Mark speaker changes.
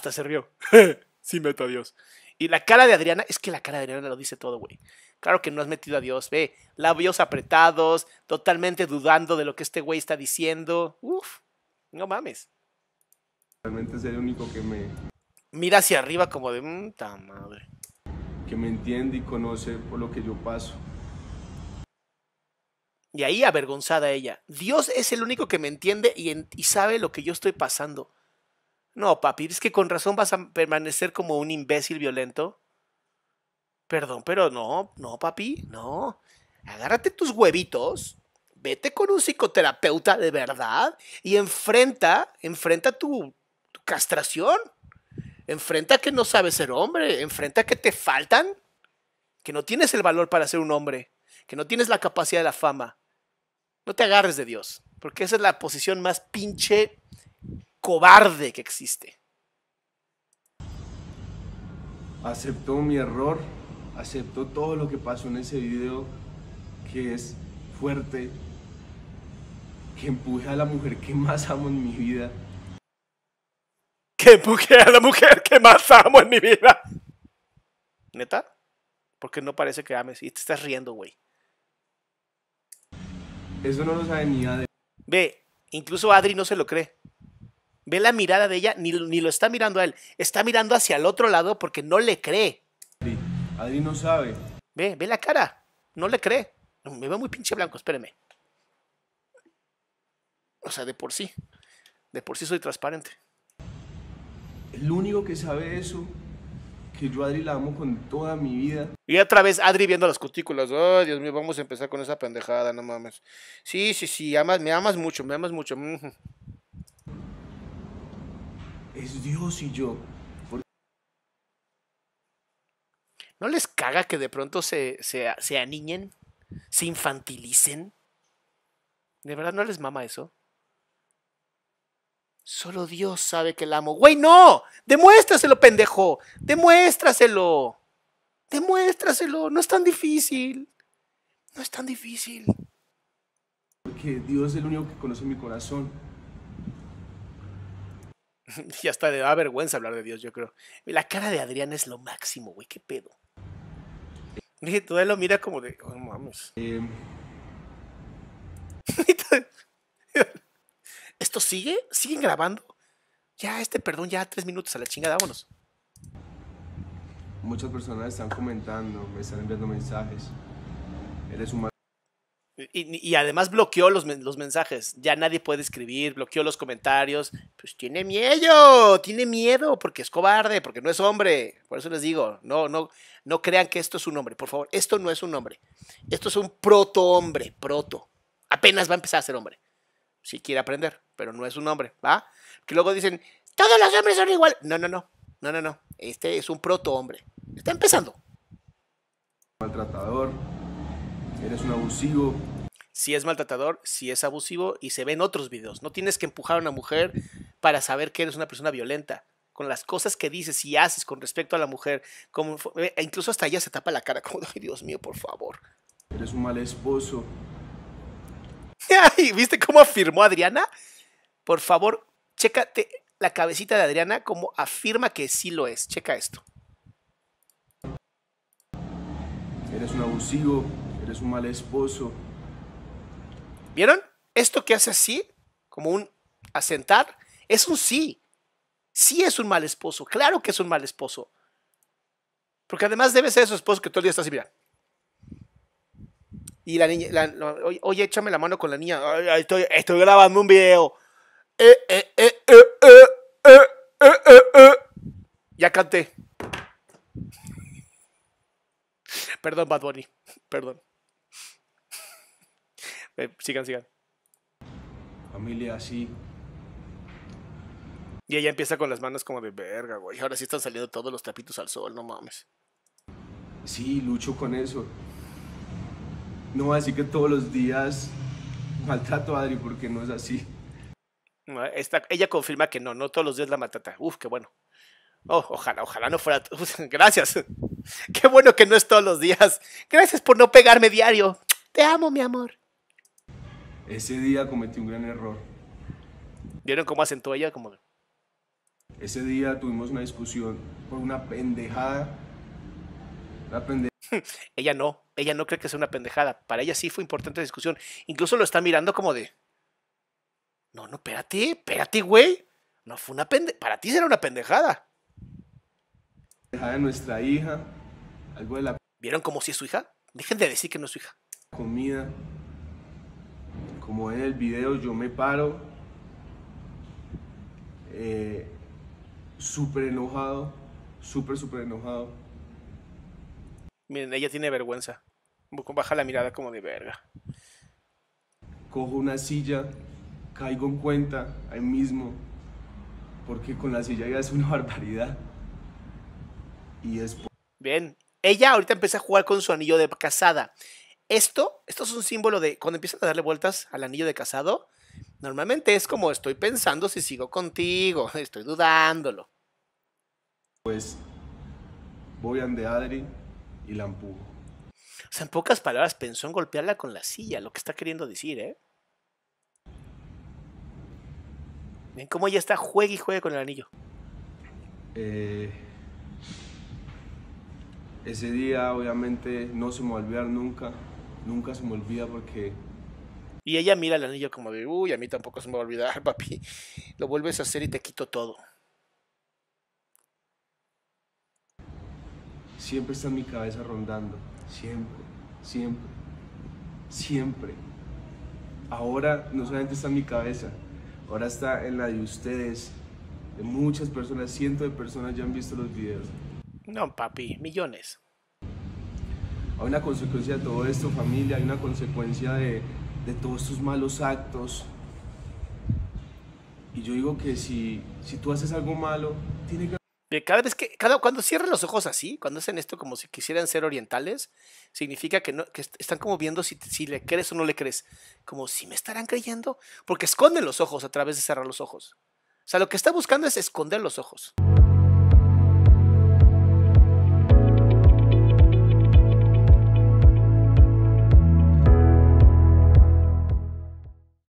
Speaker 1: Hasta se rió. sí meto a Dios. Y la cara de Adriana, es que la cara de Adriana lo dice todo, güey. Claro que no has metido a Dios, ve. Labios apretados, totalmente dudando de lo que este güey está diciendo. Uf, no mames.
Speaker 2: Realmente es el único que me,
Speaker 1: Mira hacia arriba como de, mmm, madre.
Speaker 2: que me entiende y conoce por lo que yo paso.
Speaker 1: Y ahí avergonzada ella. Dios es el único que me entiende y, en- y sabe lo que yo estoy pasando. No, papi, es que con razón vas a permanecer como un imbécil violento. Perdón, pero no, no, papi, no. Agárrate tus huevitos, vete con un psicoterapeuta de verdad y enfrenta, enfrenta tu, tu castración. Enfrenta que no sabes ser hombre, enfrenta que te faltan, que no tienes el valor para ser un hombre, que no tienes la capacidad de la fama. No te agarres de Dios, porque esa es la posición más pinche cobarde que existe.
Speaker 2: Aceptó mi error, aceptó todo lo que pasó en ese video, que es fuerte, que empuje a la mujer que más amo en mi vida.
Speaker 1: Que empuje a la mujer que más amo en mi vida. ¿Neta? Porque no parece que ames y te estás riendo, güey.
Speaker 2: Eso no lo sabe ni Adri.
Speaker 1: Ve, incluso Adri no se lo cree. Ve la mirada de ella, ni, ni lo está mirando a él. Está mirando hacia el otro lado porque no le cree.
Speaker 2: Adri no sabe.
Speaker 1: Ve, ve la cara. No le cree. Me veo muy pinche blanco, espéreme. O sea, de por sí. De por sí soy transparente.
Speaker 2: El único que sabe eso, que yo a Adri la amo con toda mi vida.
Speaker 1: Y otra vez Adri viendo las cutículas. Ay, Dios mío, vamos a empezar con esa pendejada, no mames. Sí, sí, sí, amas, me amas mucho, me amas mucho.
Speaker 2: Es Dios y yo.
Speaker 1: ¿No les caga que de pronto se, se, se aniñen? ¿Se infantilicen? ¿De verdad no les mama eso? Solo Dios sabe que la amo. ¡Güey, no! ¡Demuéstraselo, pendejo! ¡Demuéstraselo! ¡Demuéstraselo! No es tan difícil. No es tan difícil.
Speaker 2: Porque Dios es el único que conoce mi corazón.
Speaker 1: Y hasta le da vergüenza hablar de Dios, yo creo. La cara de Adrián es lo máximo, güey. ¿Qué pedo? Dije, todavía lo mira como de. Oh, mames.
Speaker 2: Eh,
Speaker 1: ¿Esto sigue? ¿Siguen grabando? Ya, este, perdón, ya tres minutos a la chingada, vámonos.
Speaker 2: muchas personas están comentando, me están enviando mensajes. Eres un
Speaker 1: Y, además bloqueó los, los mensajes. Ya nadie puede escribir, bloqueó los comentarios. Pues tiene miedo, tiene miedo porque es cobarde, porque no es hombre. Por eso les digo, no, no, no crean que esto es un hombre, por favor. Esto no es un hombre. Esto es un proto hombre, proto. Apenas va a empezar a ser hombre. Si quiere aprender, pero no es un hombre, ¿va? Que luego dicen, todos los hombres son igual. No, no, no. No, no, no. Este es un proto hombre. Está empezando.
Speaker 2: maltratador, eres un abusivo.
Speaker 1: Si es maltratador, si es abusivo y se ven otros videos. No tienes que empujar a una mujer para saber que eres una persona violenta. Con las cosas que dices y haces con respecto a la mujer, como, e incluso hasta ella se tapa la cara como, ay Dios mío, por favor.
Speaker 2: Eres un mal esposo.
Speaker 1: Ay, ¿Viste cómo afirmó Adriana? Por favor, chécate la cabecita de Adriana como afirma que sí lo es. Checa esto.
Speaker 2: Eres un abusivo. Eres un mal esposo.
Speaker 1: ¿Vieron? Esto que hace así, como un asentar, es un sí. Sí es un mal esposo, claro que es un mal esposo. Porque además debe ser su esposo que todo el día está así, mira. Y la niña, la, la, oye, échame la mano con la niña. Estoy, estoy grabando un video. Eh, eh, eh, ya canté. Perdón, Bad Bunny. Perdón. Eh, sigan, sigan.
Speaker 2: Familia así.
Speaker 1: Y ella empieza con las manos como de verga, güey. Ahora sí están saliendo todos los trapitos al sol, no mames.
Speaker 2: Sí, lucho con eso. No voy a decir que todos los días maltrato a Adri porque no es así.
Speaker 1: Esta- ella confirma que no, no todos los días la maltrata. Uf, qué bueno. Oh, ojalá, ojalá no fuera. Uf, gracias. Qué bueno que no es todos los días. Gracias por no pegarme diario. Te amo, mi amor.
Speaker 2: Ese día cometí un gran error.
Speaker 1: ¿Vieron cómo asentó ella? Como.
Speaker 2: Ese día tuvimos una discusión por una pendejada. Una pendejada.
Speaker 1: Ella no, ella no cree que sea una pendejada. Para ella sí fue importante la discusión. Incluso lo está mirando como de. No, no, espérate, espérate, güey. No fue una pendejada. Para ti será una pendejada.
Speaker 2: de nuestra hija. Algo de la
Speaker 1: ¿Vieron cómo si es su hija? Dejen de decir que no es su hija.
Speaker 2: comida. Como en el video, yo me paro. Eh, súper enojado. Súper, súper enojado.
Speaker 1: Miren, ella tiene vergüenza. Baja la mirada como de verga.
Speaker 2: Cojo una silla. Caigo en cuenta ahí mismo. Porque con la silla ya es una barbaridad. Y después.
Speaker 1: Bien, ella ahorita empieza a jugar con su anillo de casada. Esto, esto es un símbolo de cuando empiezan a darle vueltas al anillo de casado. Normalmente es como estoy pensando si sigo contigo, estoy dudándolo.
Speaker 2: Pues voy ante Adri y la empujo.
Speaker 1: O sea, en pocas palabras pensó en golpearla con la silla, lo que está queriendo decir, ¿eh? Ven cómo ella está, juegue y juegue con el anillo.
Speaker 2: Eh, ese día obviamente no se me va a olvidar nunca, nunca se me olvida porque
Speaker 1: Y ella mira el anillo como de, uy, a mí tampoco se me va a olvidar, papi. Lo vuelves a hacer y te quito todo.
Speaker 2: siempre está en mi cabeza rondando, siempre, siempre, siempre. Ahora no solamente está en mi cabeza, ahora está en la de ustedes, de muchas personas, cientos de personas ya han visto los videos.
Speaker 1: No, papi, millones.
Speaker 2: Hay una consecuencia de todo esto, familia, hay una consecuencia de, de todos estos malos actos. Y yo digo que si, si tú haces algo malo, tiene que
Speaker 1: Cada vez que, cada, cuando cierran los ojos así, cuando hacen esto como si quisieran ser orientales, significa que, no, que est- están como viendo si, si le crees o no le crees. Como si me estarán creyendo, porque esconden los ojos a través de cerrar los ojos. O sea, lo que está buscando es esconder los ojos.